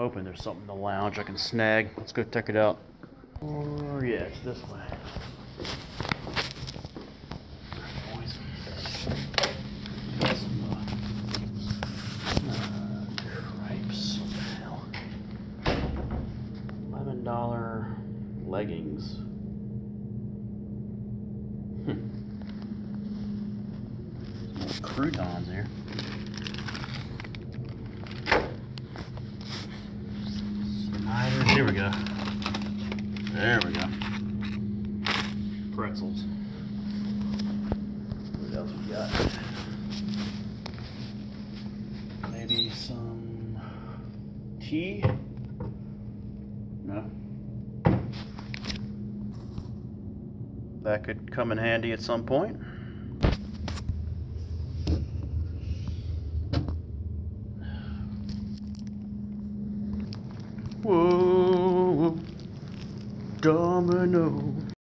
hoping there's something in the lounge I can snag. Let's go check it out. Or yeah, it's this way. Leggings. Hmm. Croutons. Here we go. There we go. Pretzels. What else we got? Maybe some tea? No. That could come in handy at some point. Whoa, domino.